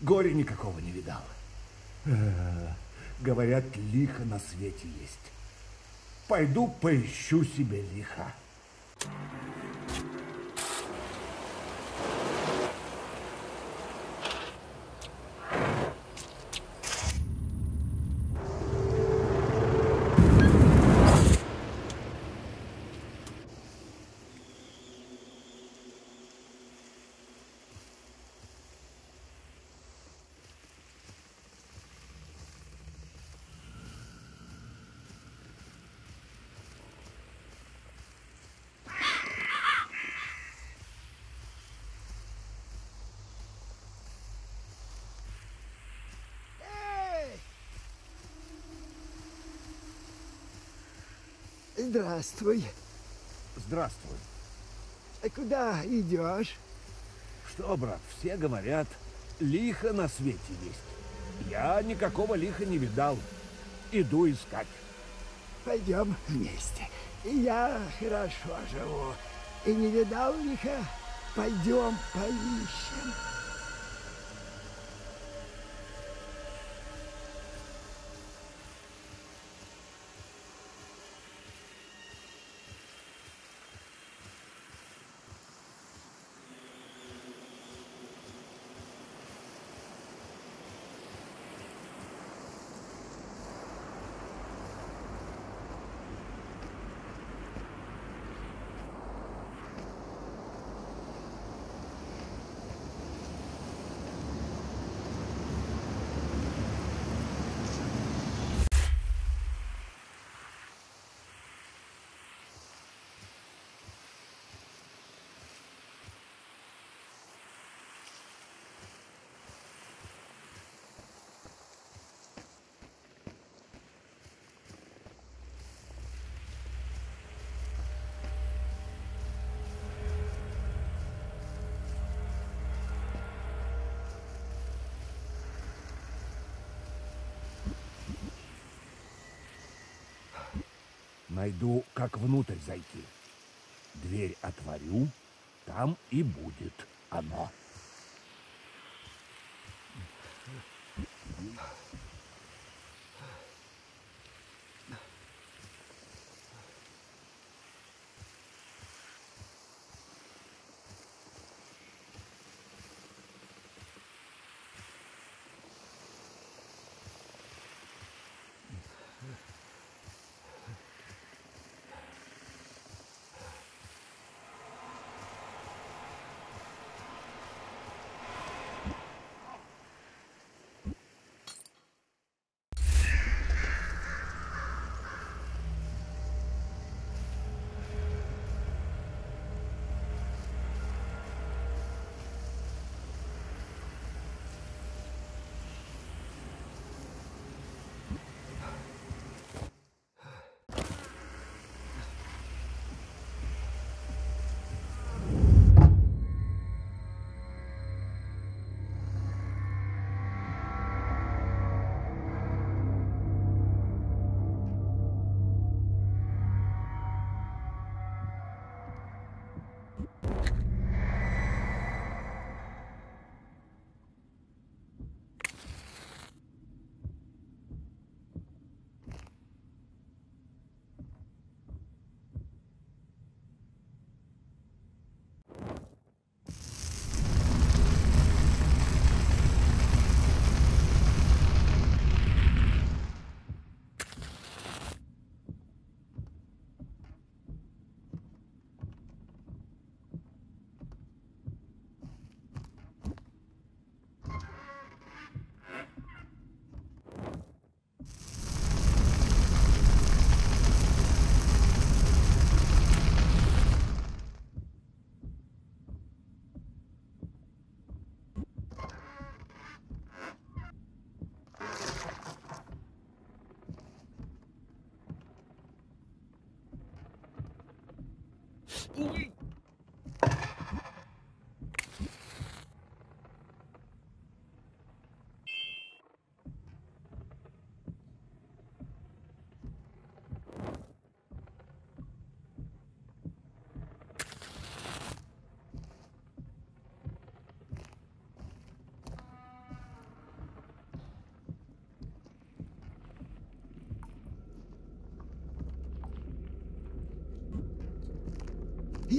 Горя никакого не видал. Э, говорят, лихо на свете есть. Пойду поищу себе лиха. Здравствуй. Здравствуй. А куда идешь? Что, брат, все говорят, лихо на свете есть. Я никакого лиха не видал. Иду искать. Пойдем вместе. Я хорошо живу. И не видал лиха? Пойдем поищем. Найду, как внутрь зайти. Дверь отворю, там и будет оно.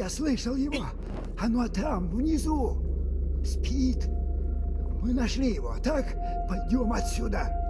Я слышал его. Оно там, внизу. Спит. Мы нашли его. Так, пойдем отсюда.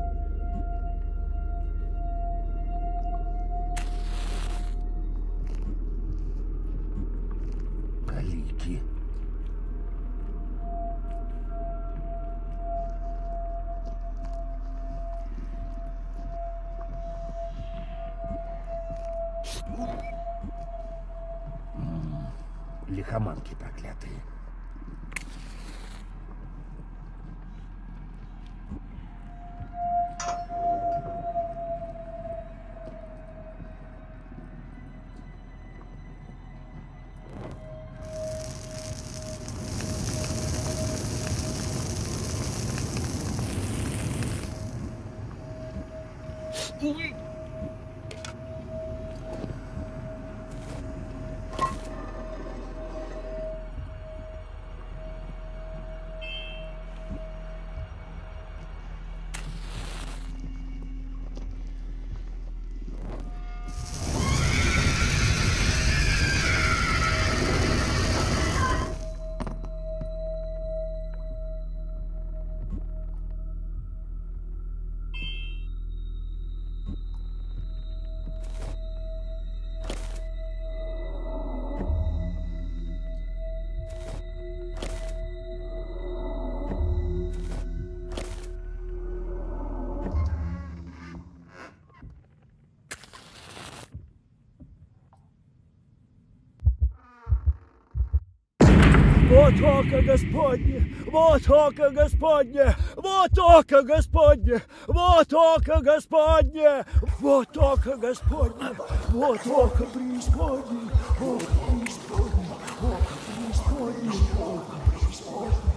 Вот око Господне! Вот око Господне! Вот око Господне! Вот око Господне! Вот око Господне! Вот око преисподне! Око преисподне! Око преисподне! Око преисподне!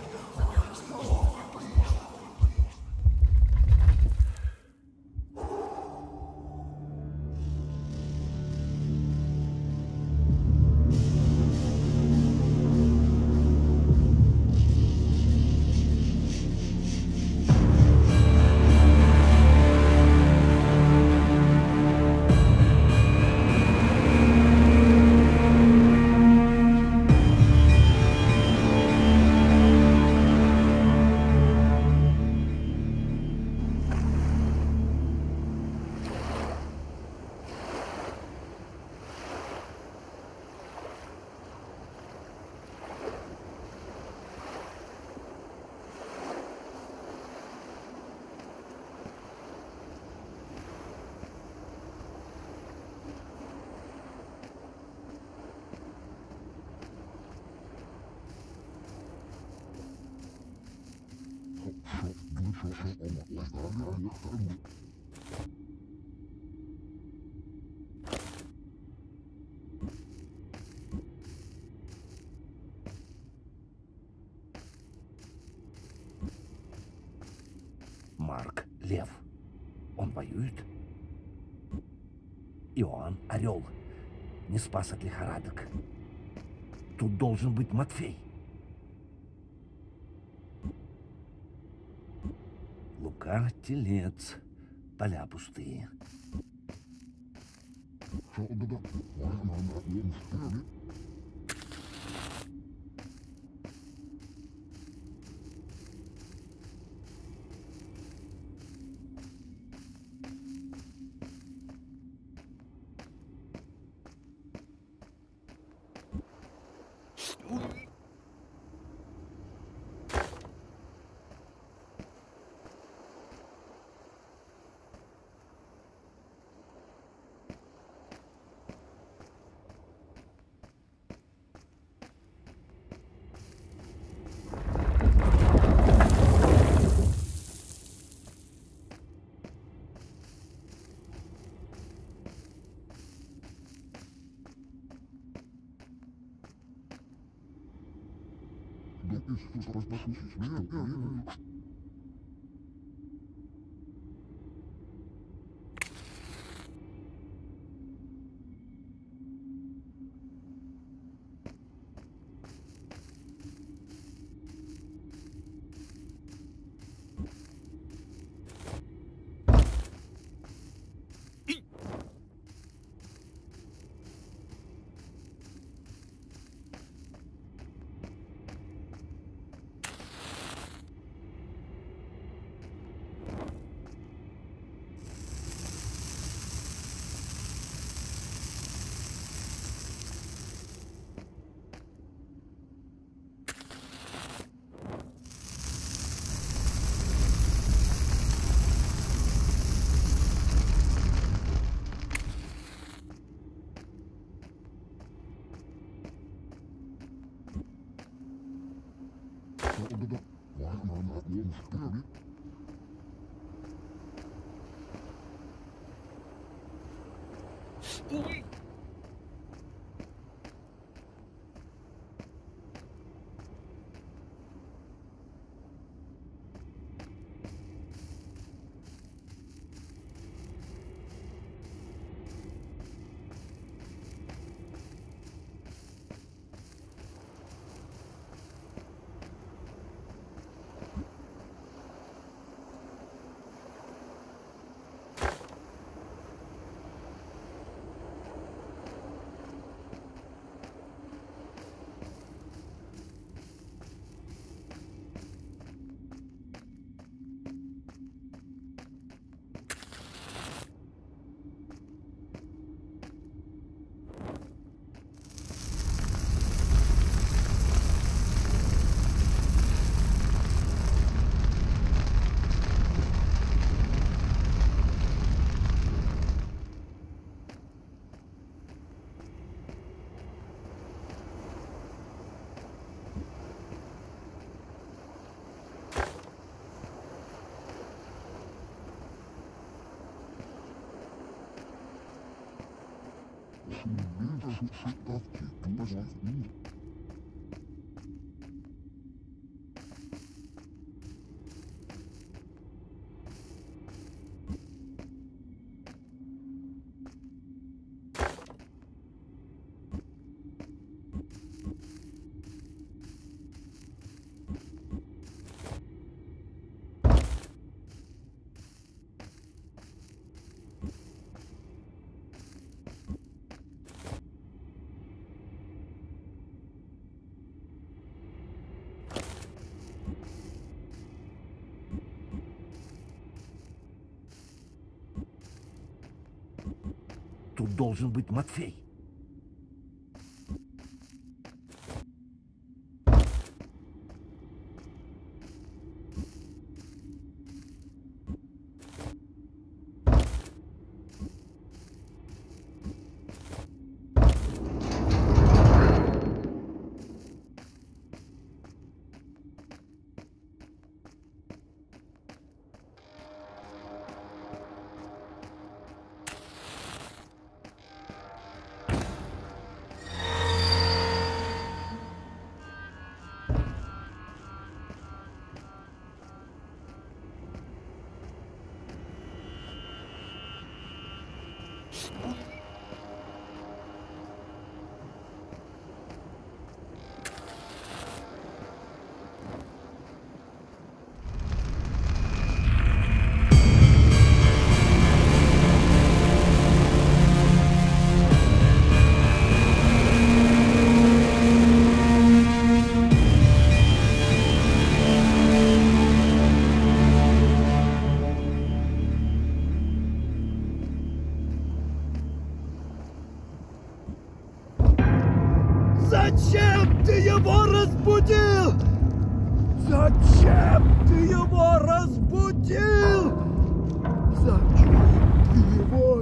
Марк — лев. Он воюет? Иоанн — орел. Не спас от лихорадок. Тут должен быть Матфей. Лука — телец. Поля пустые. 그 사람 나 도시 왜요 왜요 왜요 进去 gente, você tá aqui, tu mais vai. Тут должен быть Матфей.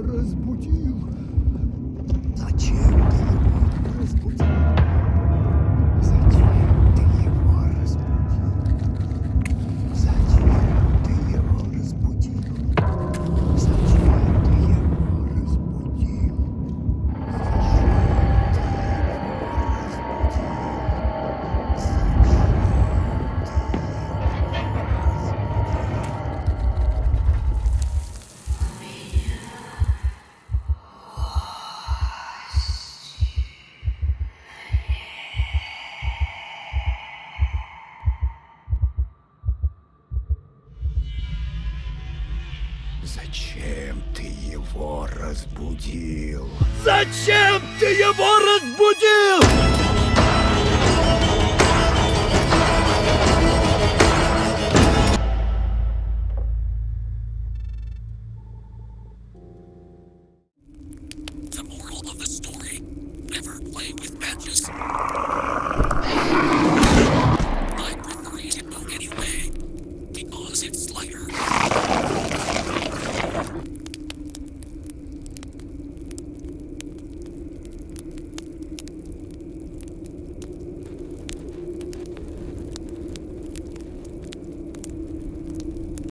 Разбудил? Разбудил? Зачем ты его разбудил? The moral of the story never play with matches.